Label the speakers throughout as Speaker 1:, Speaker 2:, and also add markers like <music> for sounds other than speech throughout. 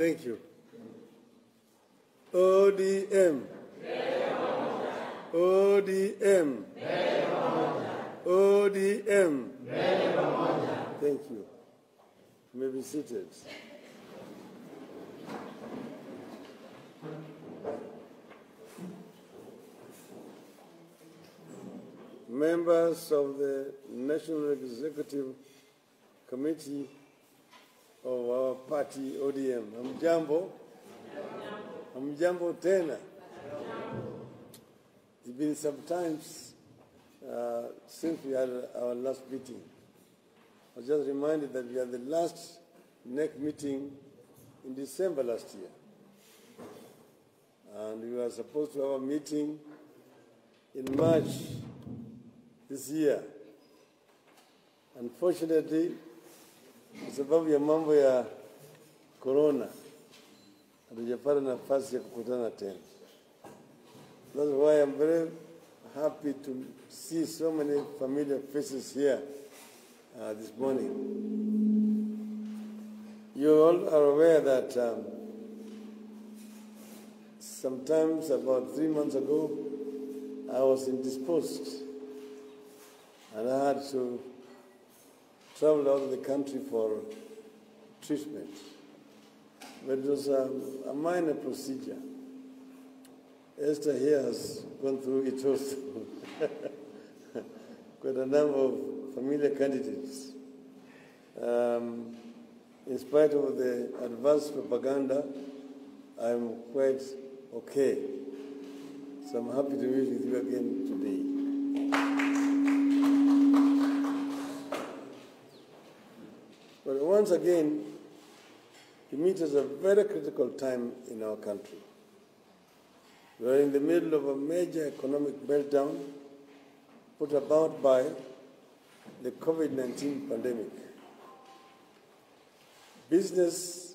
Speaker 1: Thank you. ODM. ODM. ODM. Thank you. You may be seated. Members of the National Executive Committee of our party ODM. Hamjambo? Hamjambo tena? It's been some times uh, since we had our last meeting. I was just reminded that we had the last NEC meeting in December last year. And we were supposed to have a meeting in March this year. Unfortunately, kwa sababu ya mambo ya corona hatujapata nafasi ya kukutana tena. That's why I'm very happy to see so many familiar faces here uh, this morning. You all are aware that um, sometimes about three months ago, I was indisposed and I had to travel out of the country for treatment. But it was a, a minor procedure. Esther here has gone through it also. <laughs> Quite a number of familiar candidates. Um, in spite of the advanced propaganda, I'm quite okay. So I'm happy to meet with you again today. Once again, we meet at a very critical time in our country. We are in the middle of a major economic meltdown put about by the COVID 19 pandemic. Business,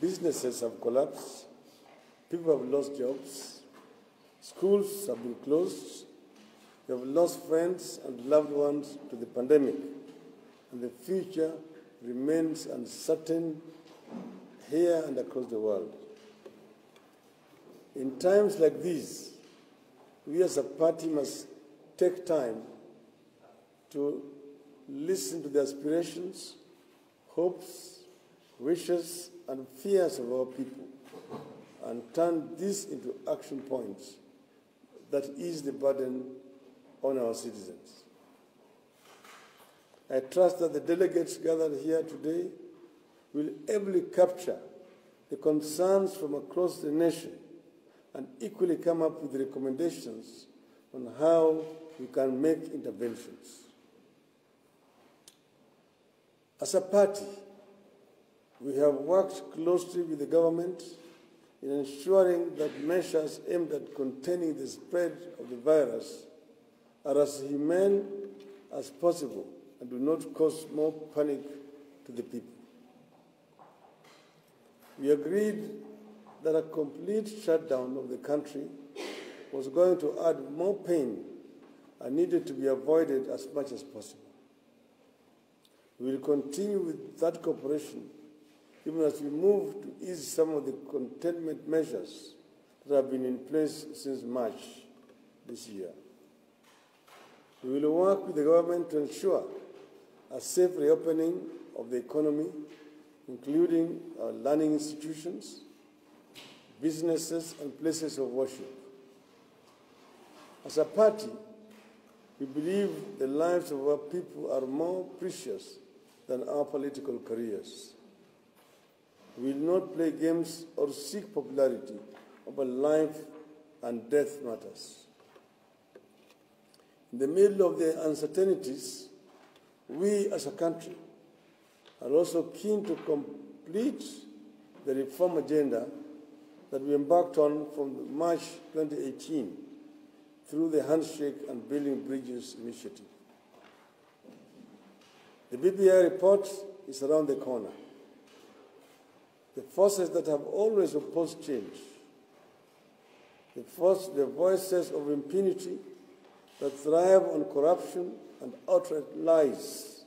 Speaker 1: businesses have collapsed, people have lost jobs, schools have been closed, we have lost friends and loved ones to the pandemic, and the future remains uncertain here and across the world. In times like these, we as a party must take time to listen to the aspirations, hopes, wishes, and fears of our people and turn this into action points that ease the burden on our citizens. I trust that the delegates gathered here today will ably capture the concerns from across the nation and equally come up with recommendations on how we can make interventions. As a party, we have worked closely with the government in ensuring that measures aimed at containing the spread of the virus are as humane as possible and do not cause more panic to the people. We agreed that a complete shutdown of the country was going to add more pain and needed to be avoided as much as possible. We will continue with that cooperation even as we move to ease some of the containment measures that have been in place since March this year. We will work with the government to ensure a safe reopening of the economy, including our learning institutions, businesses, and places of worship. As a party, we believe the lives of our people are more precious than our political careers. We will not play games or seek popularity over life and death matters. In the middle of the uncertainties, we as a country are also keen to complete the reform agenda that we embarked on from March 2018 through the Handshake and Building Bridges initiative. The BBI report is around the corner. The forces that have always opposed change, the, force, the voices of impunity that thrive on corruption and outright lies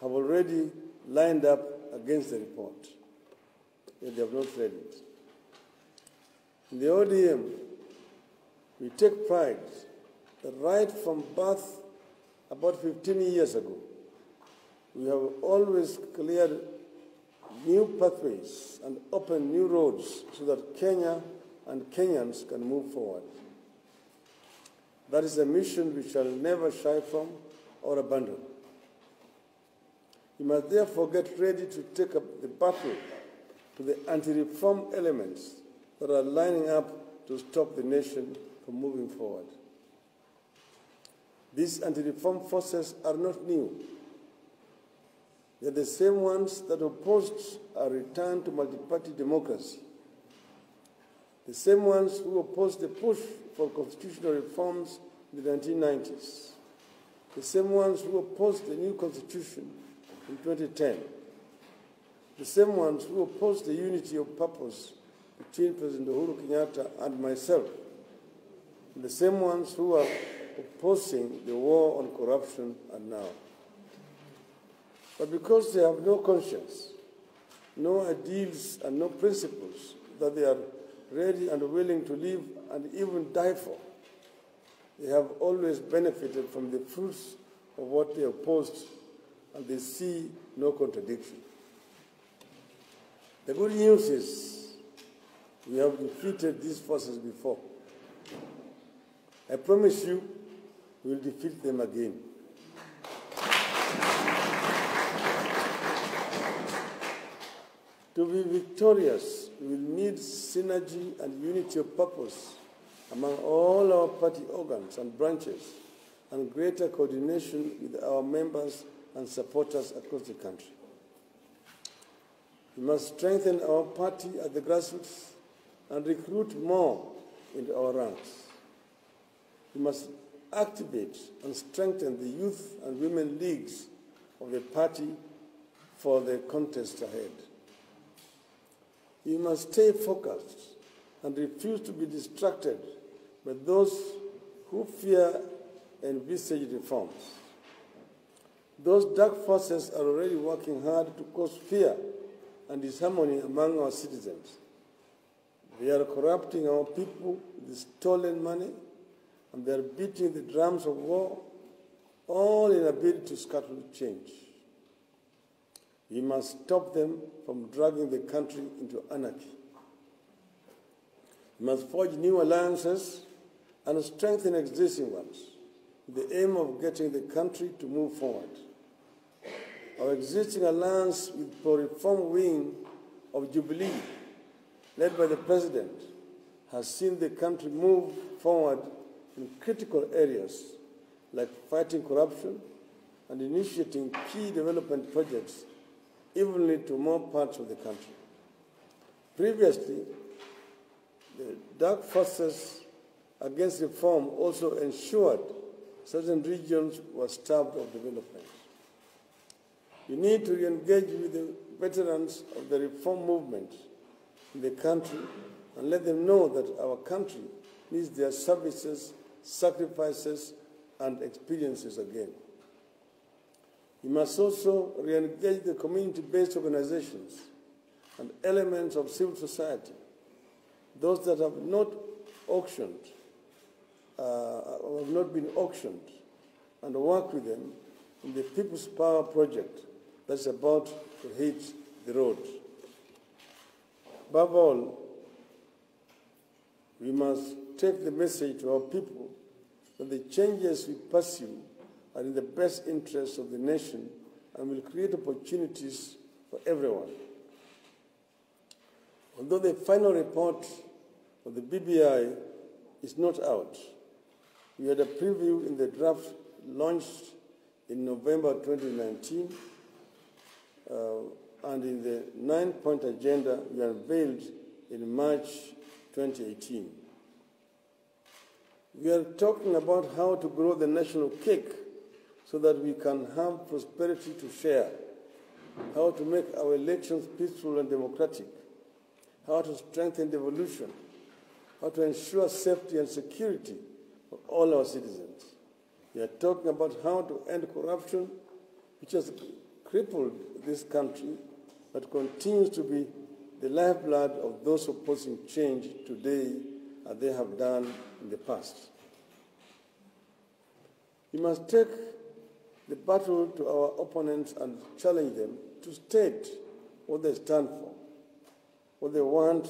Speaker 1: have already lined up against the report. yet they have not read it. In the ODM, we take pride that right from birth, about 15 years ago, we have always cleared new pathways and opened new roads so that Kenya and Kenyans can move forward. That is a mission we shall never shy from or abandon. We must therefore get ready to take up the battle to the anti-reform elements that are lining up to stop the nation from moving forward. These anti-reform forces are not new. They're the same ones that opposed a return to multi-party democracy. The same ones who opposed the push for constitutional reforms in the 1990s. The same ones who opposed the new constitution in 2010. The same ones who opposed the unity of purpose between President Uhuru Kenyatta and myself. The same ones who are opposing the war on corruption and now. But because they have no conscience, no ideals, and no principles that they are ready and willing to live and even die for, they have always benefited from the fruits of what they opposed, and they see no contradiction. The good news is we have defeated these forces before. I promise you, we'll defeat them again. To be victorious, we will need synergy and unity of purpose among all our party organs and branches and greater coordination with our members and supporters across the country. We must strengthen our party at the grassroots and recruit more into our ranks. We must activate and strengthen the youth and women leagues of the party for the contest ahead. We must stay focused and refuse to be distracted by those who fear envisaged reforms. Those dark forces are already working hard to cause fear and disharmony among our citizens. They are corrupting our people with stolen money, and they are beating the drums of war, all in a bid to scuttle change. We must stop them from dragging the country into anarchy. We must forge new alliances and strengthen existing ones with the aim of getting the country to move forward. Our existing alliance with pro-reform wing of Jubilee, led by the President, has seen the country move forward in critical areas like fighting corruption and initiating key development projects evenly to more parts of the country. Previously, the dark forces against reform also ensured certain regions were starved of development. We need to engage with the veterans of the reform movement in the country and let them know that our country needs their services, sacrifices, and experiences again. We must also re-engage the community-based organizations and elements of civil society, those that have not auctioned, uh, have not been auctioned, and work with them in the People's Power Project that's about to hit the road. Above all, we must take the message to our people that the changes we pursue are in the best interests of the nation and will create opportunities for everyone. Although the final report of the BBI is not out, we had a preview in the draft launched in November 2019, uh, and in the nine-point agenda we unveiled in March 2018. We are talking about how to grow the national cake so that we can have prosperity to share, how to make our elections peaceful and democratic, how to strengthen devolution, how to ensure safety and security all our citizens. We are talking about how to end corruption, which has crippled this country, but continues to be the lifeblood of those opposing change today as they have done in the past. We must take the battle to our opponents and challenge them to state what they stand for, what they want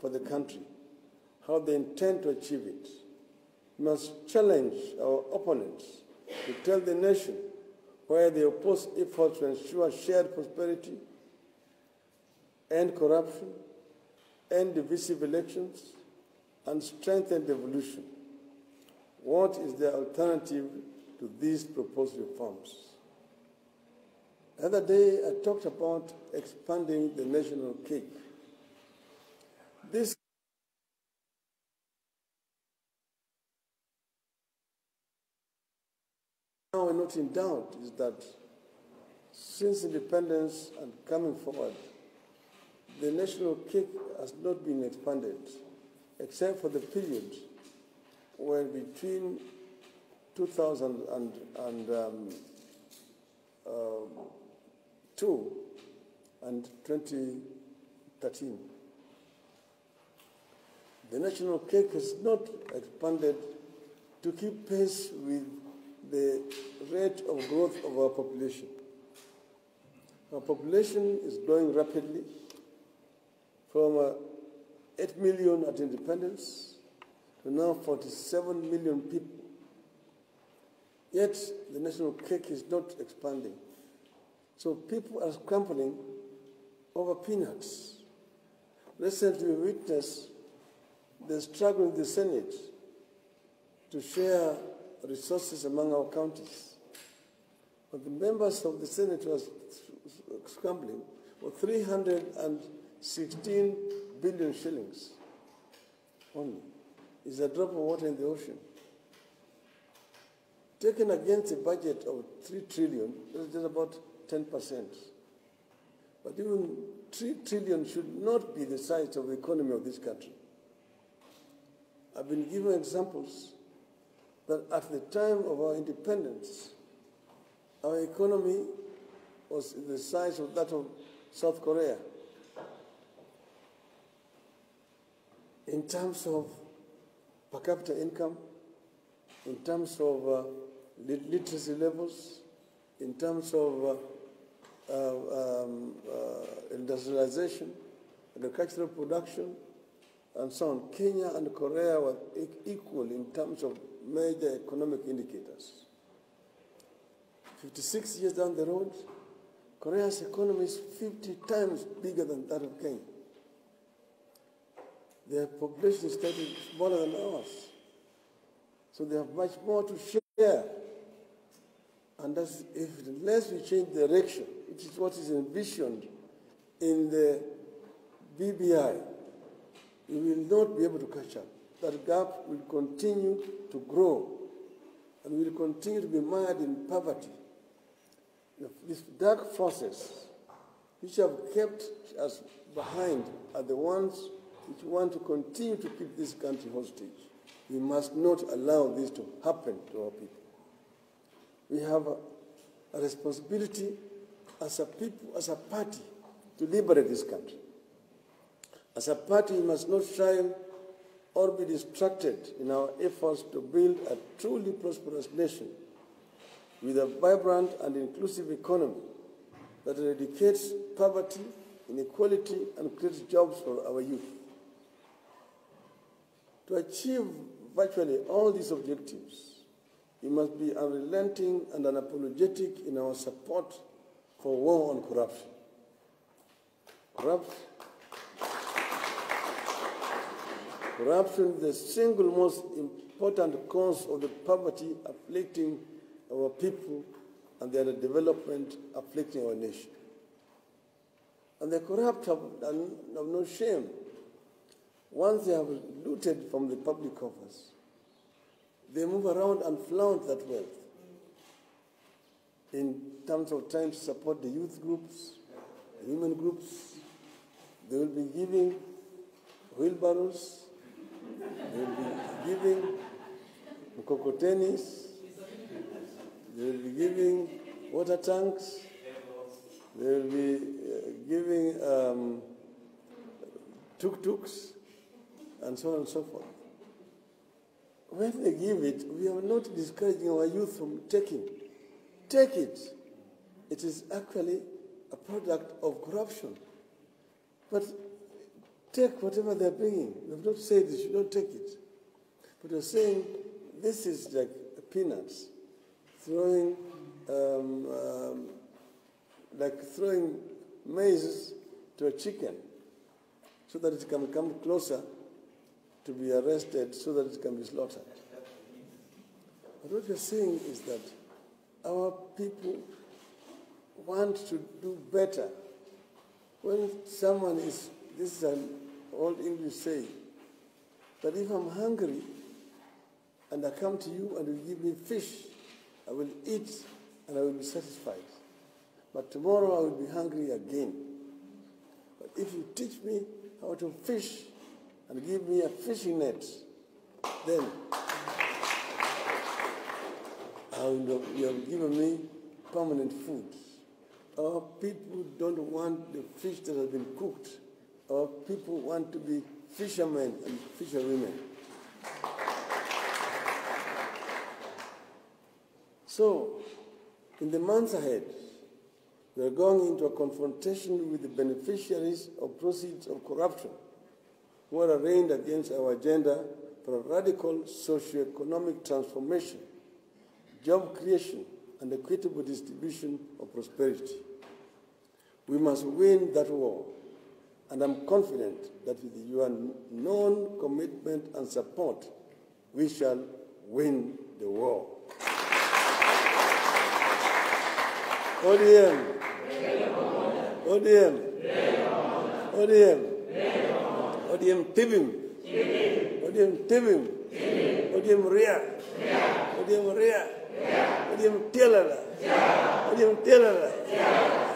Speaker 1: for the country, how they intend to achieve it. Must challenge our opponents to tell the nation where they oppose efforts to ensure shared prosperity, end corruption, end divisive elections, and strengthen devolution. What is the alternative to these proposed reforms? The other day, I talked about expanding the national cake. This now not in doubt is that since independence and coming forward, the national cake has not been expanded, except for the period when between 2000 and, and um, um, 2 and 2013. The national cake has not expanded to keep pace with the rate of growth of our population. Our population is growing rapidly from uh, 8 million at independence to now 47 million people. Yet the national cake is not expanding. So people are scrambling over peanuts. Recently, we witnessed the struggle in the Senate to share resources among our counties. But the members of the Senate were scrambling for 316 billion shillings only. It's a drop of water in the ocean. Taken against a budget of 3 trillion, that's just about 10%. But even 3 trillion should not be the size of the economy of this country. I've been given examples that at the time of our independence, our economy was the size of that of South Korea. In terms of per capita income, in terms of uh, literacy levels, in terms of uh, uh, um, uh, industrialization, agricultural production, and so on. Kenya and Korea were equal in terms of major economic indicators. 56 years down the road, Korea's economy is 50 times bigger than that of Kenya. Their population is smaller than ours. So they have much more to share. And that's, if unless we change direction, which is what is envisioned in the BBI, we will not be able to catch up. That gap will continue to grow and will continue to be mired in poverty. These dark forces which have kept us behind are the ones which want to continue to keep this country hostage. We must not allow this to happen to our people. We have a, a responsibility as a people, as a party, to liberate this country. As a party, we must not shy or be distracted in our efforts to build a truly prosperous nation with a vibrant and inclusive economy that eradicates poverty, inequality, and creates jobs for our youth. To achieve virtually all these objectives, we must be unrelenting and unapologetic in our support for war on corruption. Corrupt, corruption is the single most important cause of the poverty afflicting our people and the development afflicting our nation. And the corrupt have, have no shame. Once they have looted from the public coffers, they move around and flaunt that wealth in terms of trying to support the youth groups, the women groups. They will be giving wheelbarrows, they will be giving mkokotenis, they will be giving water tanks, they will be uh, giving um, tuk-tuks, and so on and so forth. When they give it, we are not discouraging our youth from taking. Take it. It is actually a product of corruption. But take whatever they're bringing. We have not said you should not take it. But we're saying this is like peanuts, throwing, um, um, like throwing maize to a chicken so that it can come closer to be arrested so that it can be slaughtered. But what we're saying is that our people want to do better. When someone is, this is an old English saying, that if I'm hungry and I come to you and you give me fish, I will eat and I will be satisfied. But tomorrow I will be hungry again. But if you teach me how to fish and give me a fishing net, then will, you have given me permanent food. Our people don't want the fish that has been cooked. Our people want to be fishermen and fisherwomen. So, in the months ahead, we are going into a confrontation with the beneficiaries of proceeds of corruption who are arraigned against our agenda for a radical socio-economic transformation, job creation, and equitable distribution of prosperity. We must win that war, and I'm confident that with your known commitment and support, we shall win the war. ODM. ODM. ODM. ODM Tibim. ODM Tibim. ODM Ria. ODM Ria. ODM Tialala. ODM Tialala.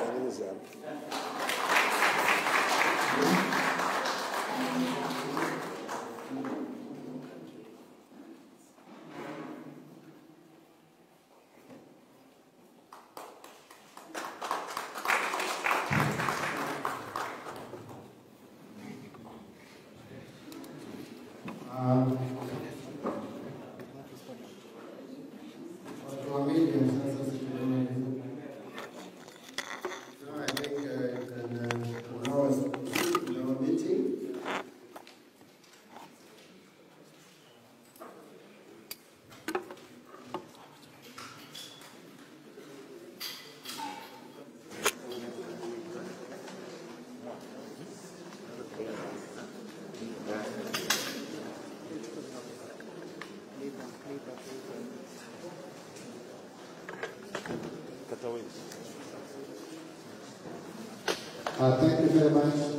Speaker 2: Uh, thank you very much.